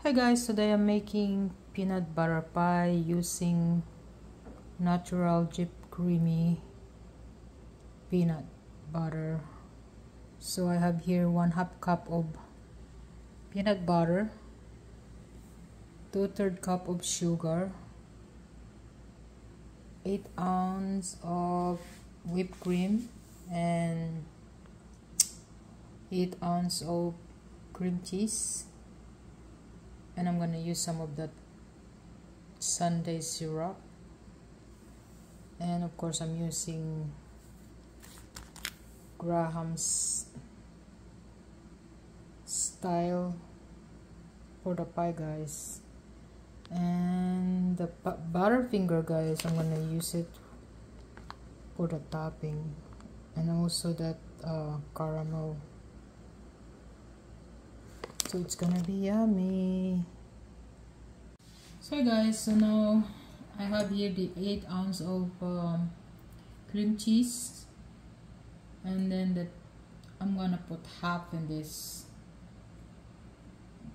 Hi guys, today I'm making peanut butter pie using natural Jif creamy peanut butter. So I have here one half cup of peanut butter, two third cup of sugar, eight ounce of whipped cream and eight ounce of cream cheese and I'm gonna use some of that sundae syrup. And of course I'm using Graham's style for the pie guys. And the butterfinger guys I'm gonna use it for the topping. And also that uh, caramel so it's gonna be yummy. So guys so now I have here the 8 ounce of um, cream cheese. And then that I'm gonna put half in this.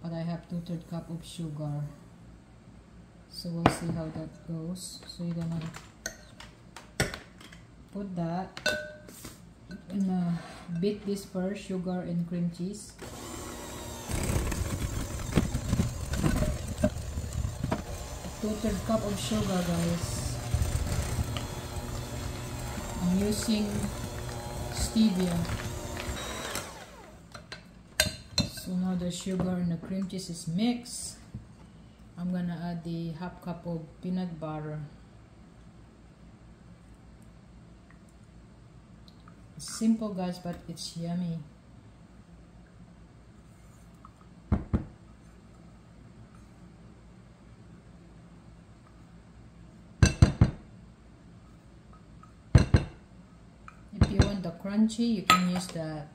But I have 2 third cup of sugar. So we'll see how that goes. So you're gonna put that and uh, beat this first sugar and cream cheese two-third cup of sugar guys. I'm using stevia. So now the sugar and the cream cheese is mixed. I'm gonna add the half cup of peanut butter. Simple guys but it's yummy you want the crunchy you can use that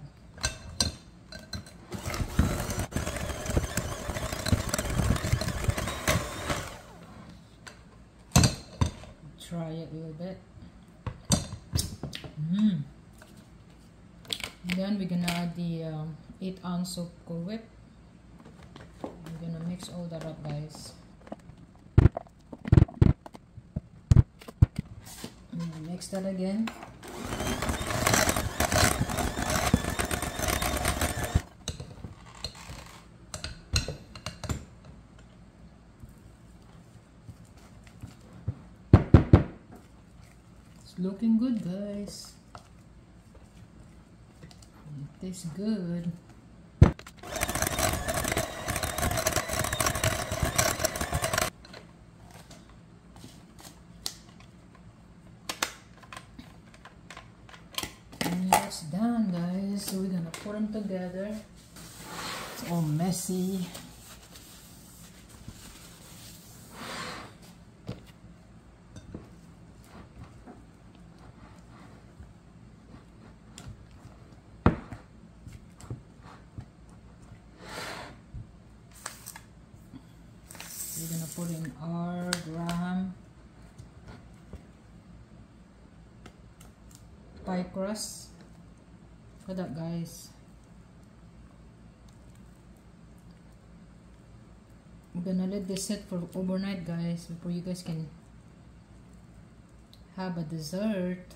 try it a little bit. Mm. then we're gonna add the um, 8 ounce of Cool Whip. We're gonna mix all that up guys. Mix that again looking good guys. It tastes good. And that's done guys. So we're gonna put them together. It's all messy pie crust. Look at that, guys. I'm gonna let this sit for overnight, guys, before you guys can have a dessert.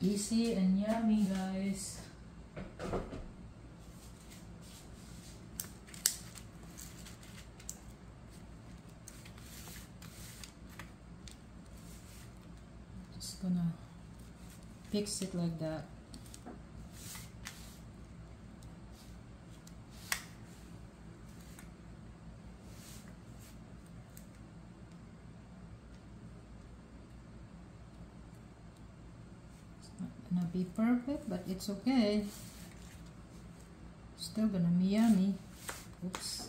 Easy and yummy, guys. Just gonna fix it like that. Gonna be perfect but it's okay. Still gonna be yummy. Oops.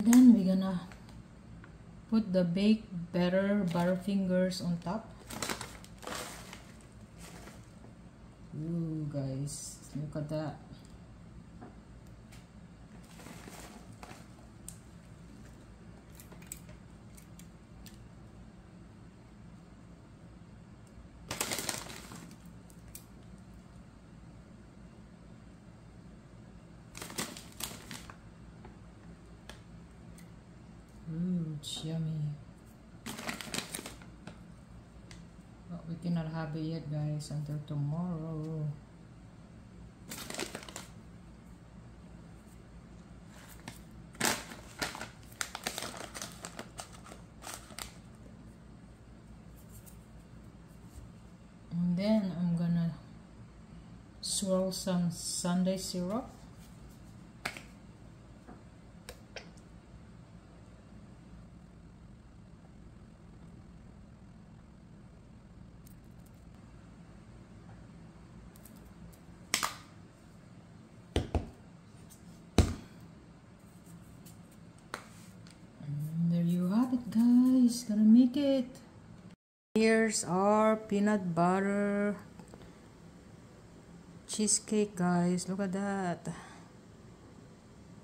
Then we're gonna put the baked batter butterfingers on top. Ooh, guys, look at that. Ooh, yummy. But we cannot have it yet, guys, until tomorrow. And then I'm gonna swirl some sundae syrup. And there you have it it. Here's our peanut butter cheesecake guys, look at that.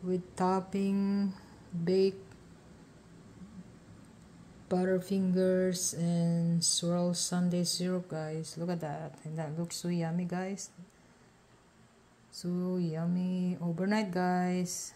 With topping, baked butterfingers and swirl sundae syrup guys. Look at that. And that looks so yummy guys. So yummy. Overnight guys